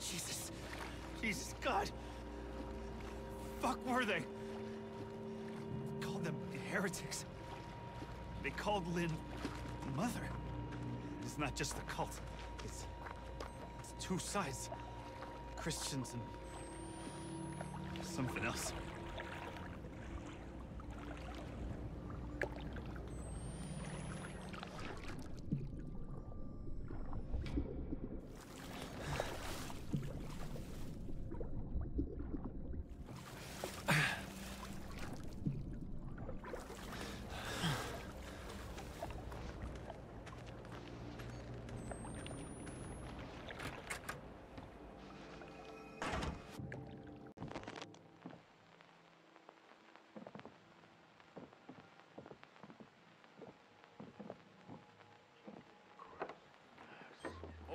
Jesus. Jesus, God. Fuck were they? Called them heretics. They called Lynn mother. It's not just a cult. It's, it's two sides. Christians and something else.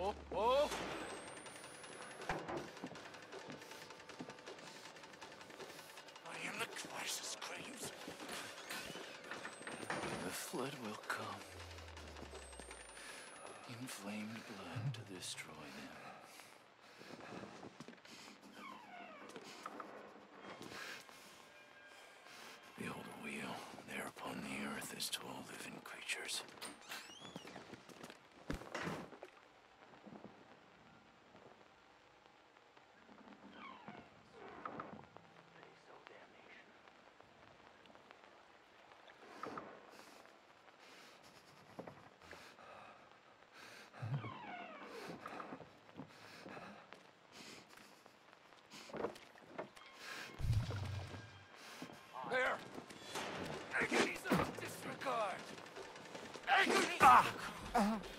Oh, oh! I am the crisis, Graves. The flood will come. Inflamed blood to destroy them. The old wheel there upon the earth is to all living creatures. There! Agonies of disregard! Agony! The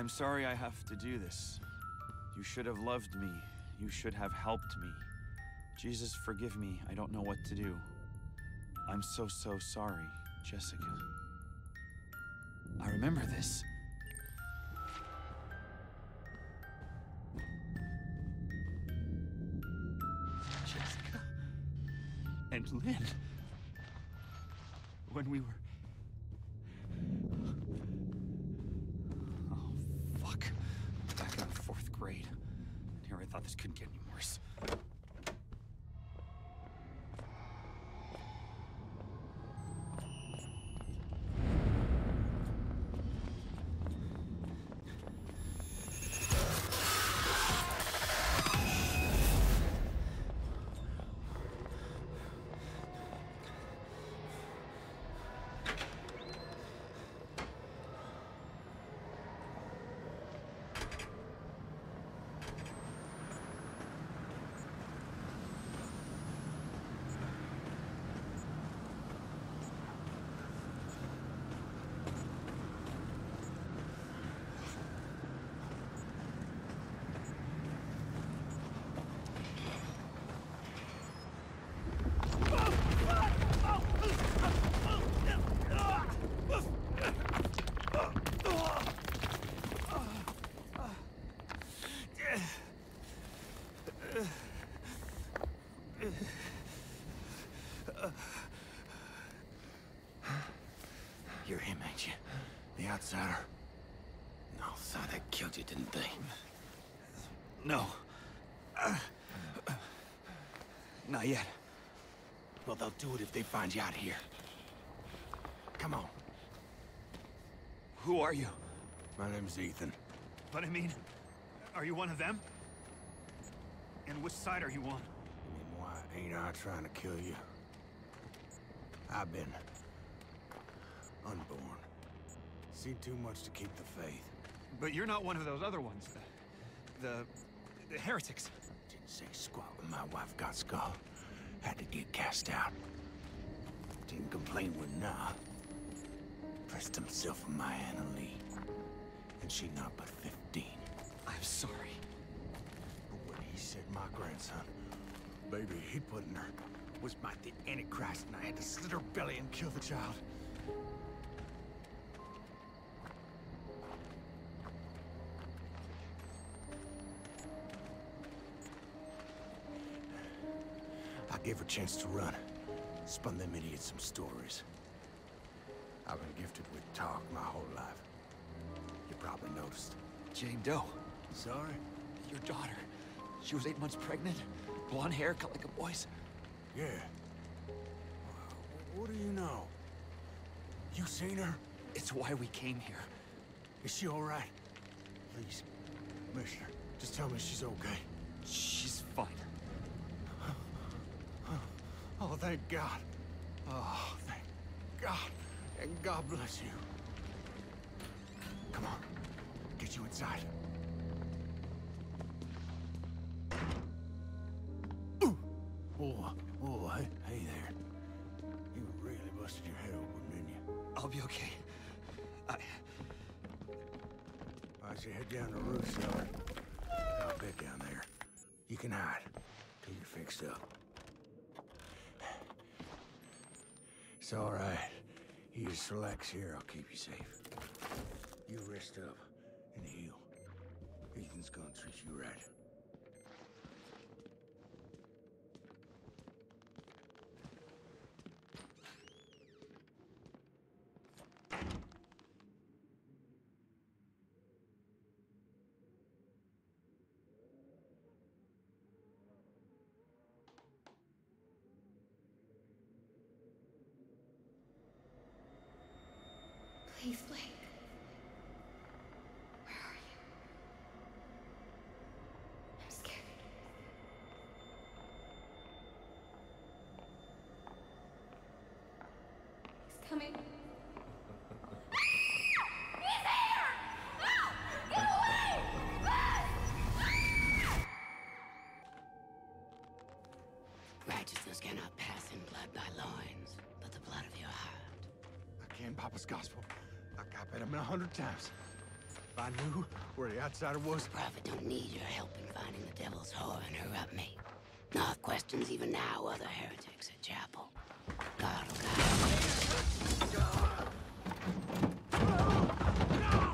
I'm sorry I have to do this. You should have loved me. You should have helped me. Jesus, forgive me. I don't know what to do. I'm so, so sorry, Jessica. I remember this. Jessica and Lynn. When we were. Outsider? No, son, they killed you, didn't they? No. Not yet. Well, they'll do it if they find you out here. Come on. Who are you? My name's Ethan. But I mean, are you one of them? And which side are you on? And why ain't I trying to kill you? I've been unborn. Seen too much to keep the faith. But you're not one of those other ones. The... the heretics. Didn't say squat when my wife got skull. Had to get cast out. Didn't complain when nah. Pressed himself on my Anna Lee. And she not but 15. I'm sorry. But when he said my grandson, baby he put in her, was my the Antichrist and I had to slit her belly and kill the child. Gave her a chance to run. Spun them idiots some stories. I've been gifted with talk my whole life. You probably noticed. Jane Doe. Sorry? Your daughter. She was eight months pregnant. Blonde hair, cut like a boy's. Yeah. What do you know? You seen her? It's why we came here. Is she all right? Please, Commissioner, just tell me she's okay. She's fine. Oh, thank God. Oh, thank God. And God bless you. Come on, get you inside. Ooh. Oh, oh, hey, hey there. You really busted your head open, didn't you? I'll be okay. I... I should head down the roof cellar. I'll bed down there. You can hide till you're fixed up. It's all right. You just relax here. I'll keep you safe. You rest up and heal. Ethan's gonna treat you right. Coming. He's here! Get away! Righteousness cannot pass in blood by loins, but the blood of your heart. I can Papa's gospel. Like I bet him a hundred times. If I knew where the outsider was, Prophet don't need your help in finding the devil's whore and her up me. Knoth questions even now other heretics at chapel. God will guide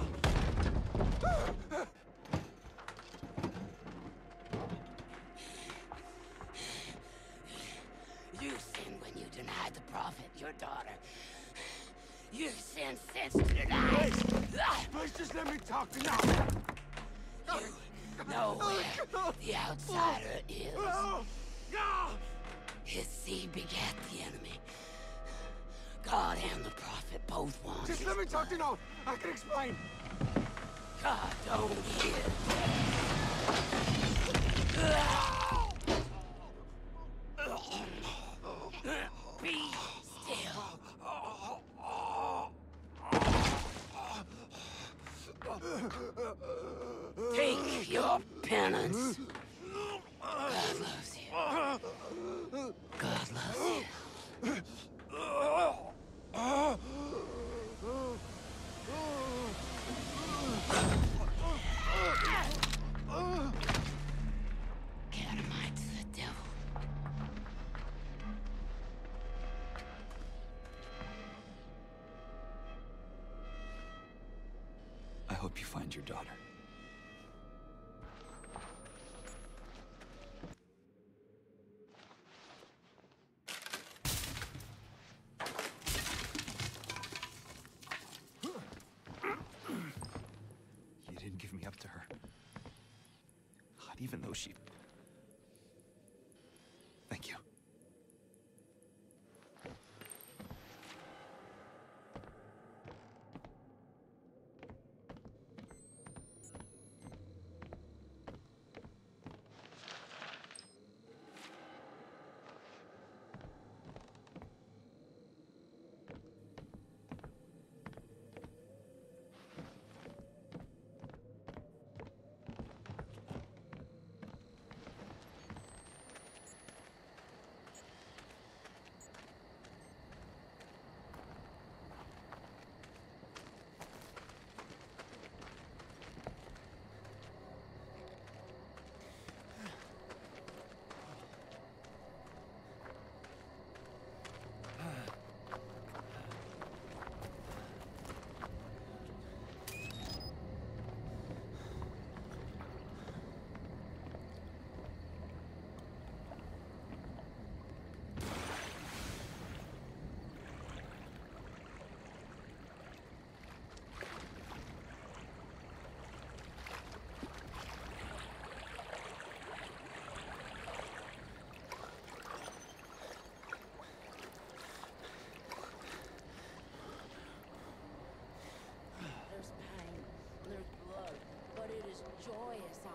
you. Sinned when you denied the prophet, your daughter. You sinned since tonight. please just let me talk to you. You know where the outsider is. Oh, His seed begat the enemy. God and the prophet both want Just let me talk to you. I can explain. God don't hear. Be still. Take your penance. God loves you. God loves you. I hope you find your daughter. she is joyous.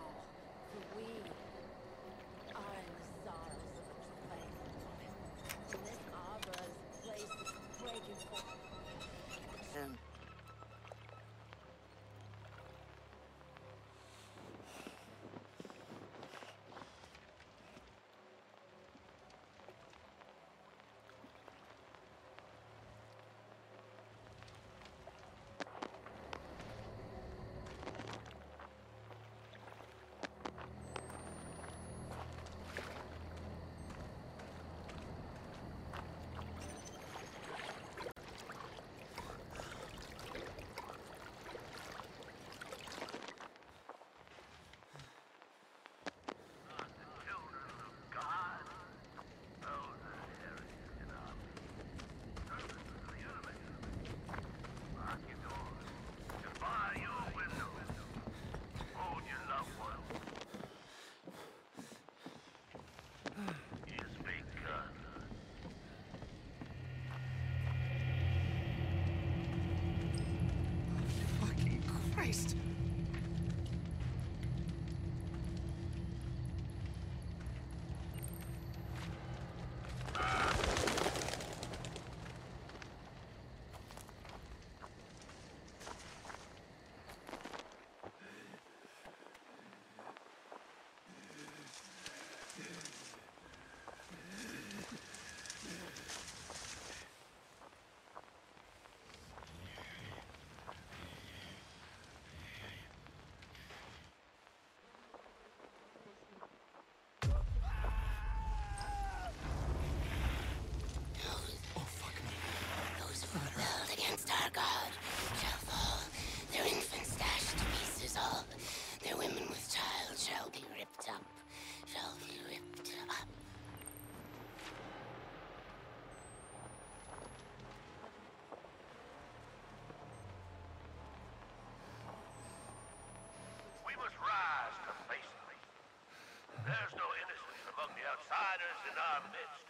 outsiders in our midst.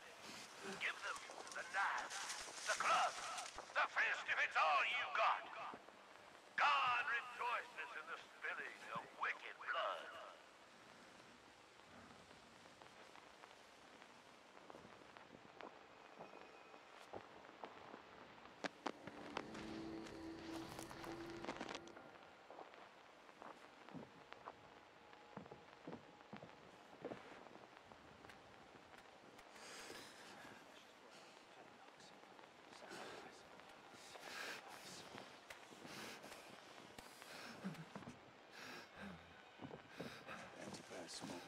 Give them the knife, the club, the fist if it's all you got. God rejoices in the spilling of wicked blood. 말씀을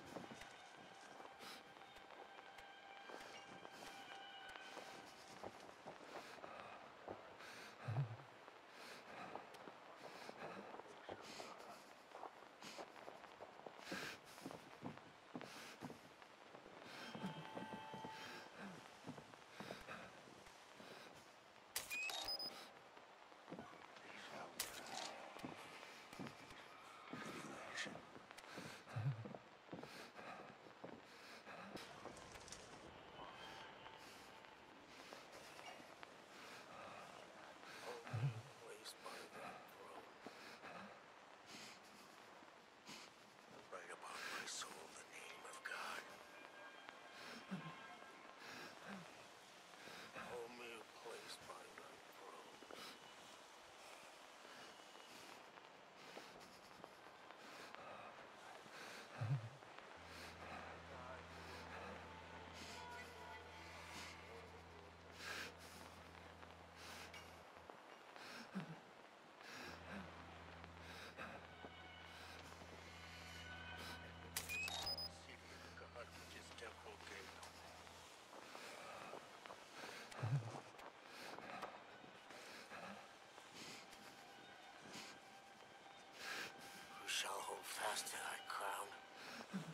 fast to thy crown.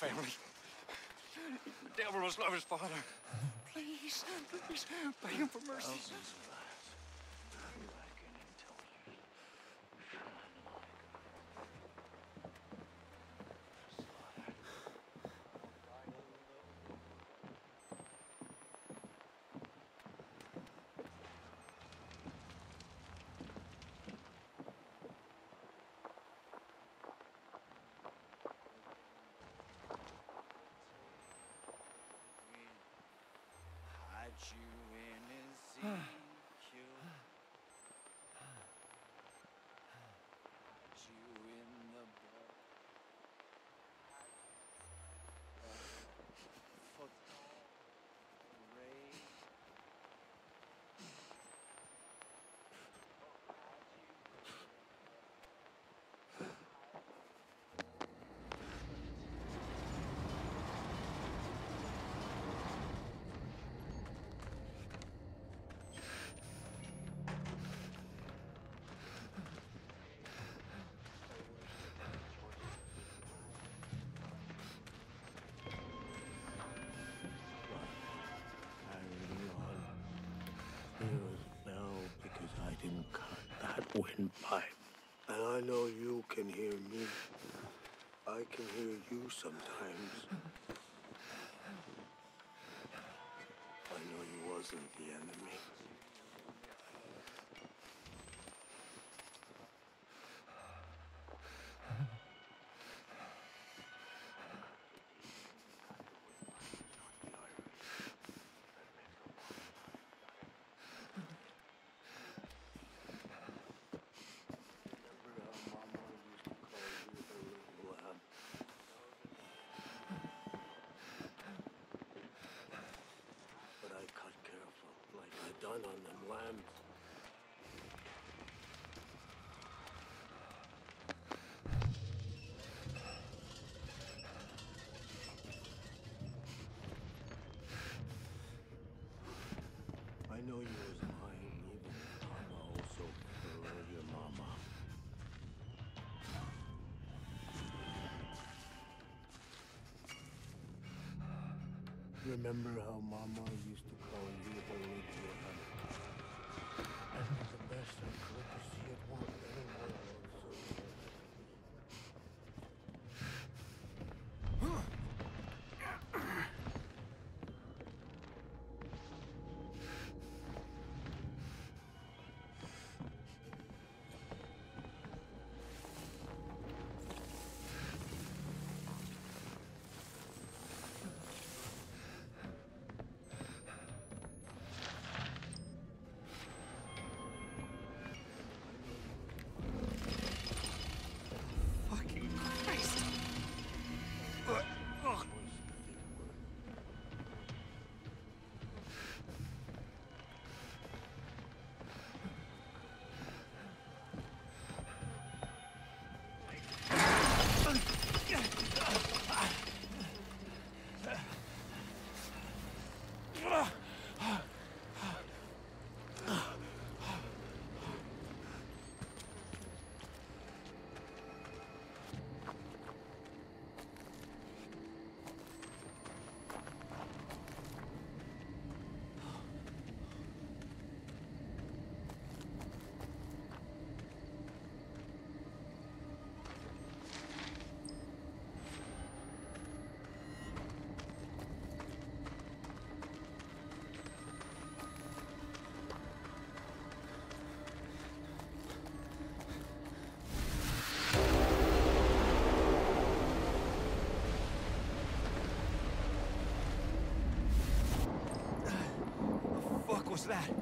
family. The devil must love his father. Please, please, beg him for mercy. Hide you in Ezekiel. Hide you in the book. Football. Rain. carrying on. There was a bell because I didn't cut that windpipe. And I know you can hear me. I can hear you sometimes. I know you wasn't the enemy. Remember how Mama used to call you her little lamb? But I cut careful, like I done on them lambs. I know you was mine, even Mama also preferred your mama. Remember how Mama used to call you the best I could to see it won't that?